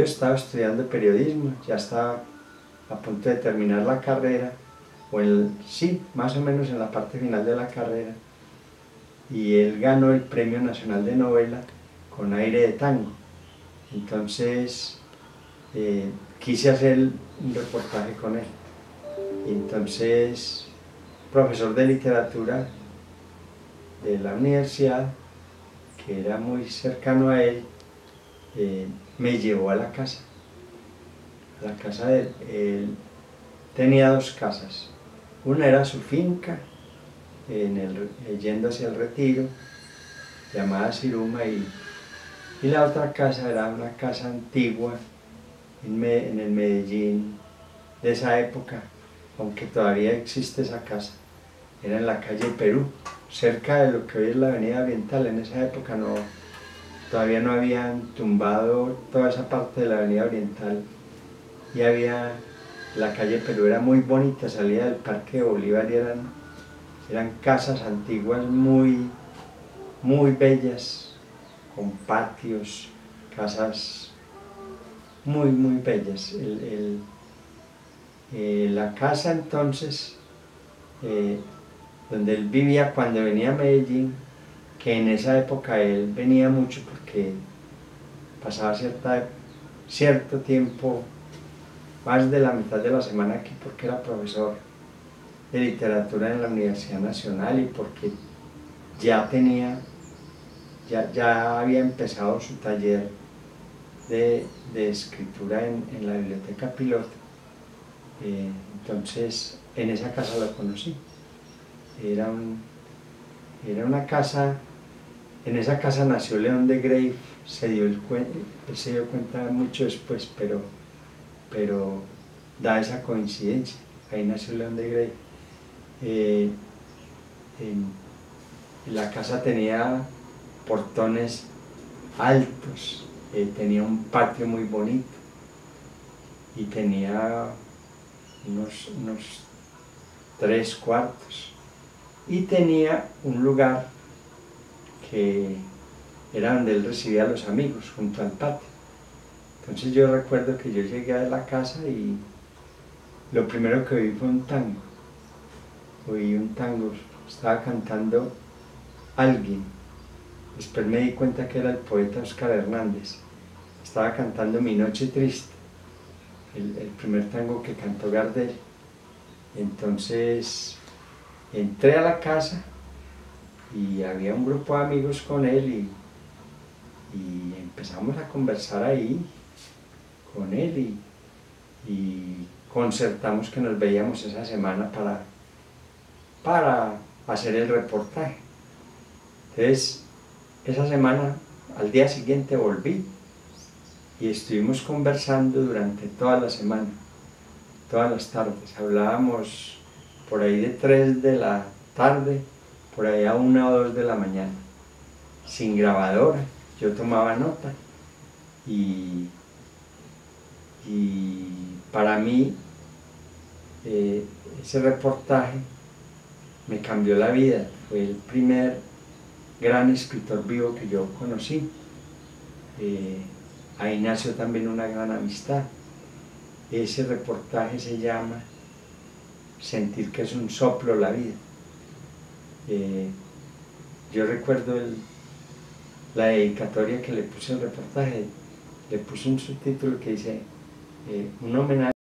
yo estaba estudiando periodismo, ya estaba a punto de terminar la carrera, o el, sí, más o menos en la parte final de la carrera, y él ganó el Premio Nacional de Novela con aire de tango. Entonces eh, quise hacer un reportaje con él. Entonces, profesor de literatura de la universidad, que era muy cercano a él, eh, me llevó a la casa. A la casa de él. Tenía dos casas. Una era su finca, en el, yendo hacia el retiro, llamada Siruma, y, y la otra casa era una casa antigua en, en el Medellín de esa época, aunque todavía existe esa casa. Era en la calle Perú, cerca de lo que hoy es la avenida Oriental. En esa época no, todavía no habían tumbado toda esa parte de la avenida Oriental y había, la calle Perú era muy bonita, salía del Parque de Bolívar y eran, eran casas antiguas muy, muy bellas, con patios, casas muy, muy bellas. Eh, la casa entonces, eh, donde él vivía cuando venía a Medellín, que en esa época él venía mucho porque pasaba cierta, cierto tiempo, más de la mitad de la semana aquí porque era profesor de literatura en la Universidad Nacional y porque ya tenía, ya, ya había empezado su taller de, escritura en, la biblioteca piloto. Eh, entonces, en esa casa lo conocí. Era, un, era una casa en esa casa nació León de Grey, se dio se dio cuenta mucho después, pero, pero da esa coincidencia, ahí nació León de Grey. Eh, la casa tenía portones altos, eh, tenía un patio muy bonito y tenía unos, unos tres cuartos y tenía un lugar que era donde él recibía a los amigos, junto al patio. Entonces yo recuerdo que yo llegué a la casa y lo primero que oí fue un tango. Oí un tango, estaba cantando alguien. Después me di cuenta que era el poeta Oscar Hernández. Estaba cantando Mi Noche Triste, el, el primer tango que cantó Gardel. Entonces entré a la casa y había un grupo de amigos con él y, empezamos a conversar ahí con él y, concertamos que nos veíamos esa semana para, para hacer el reportaje. Entonces, esa semana, al día siguiente volví y estuvimos conversando durante toda la semana, todas las tardes. Hablábamos por ahí de 3 de la tarde por ahí a una o dos de la mañana, sin grabadora, yo tomaba nota y, para mí eh, ese reportaje me cambió la vida, fue el primer gran escritor vivo que yo conocí. Eh, ahí nació también una gran amistad. Ese reportaje se llama Sentir que es un soplo la vida. Eh, yo recuerdo la dedicatoria que le puse al reportaje, le puse un subtítulo que dice, eh, un homenaje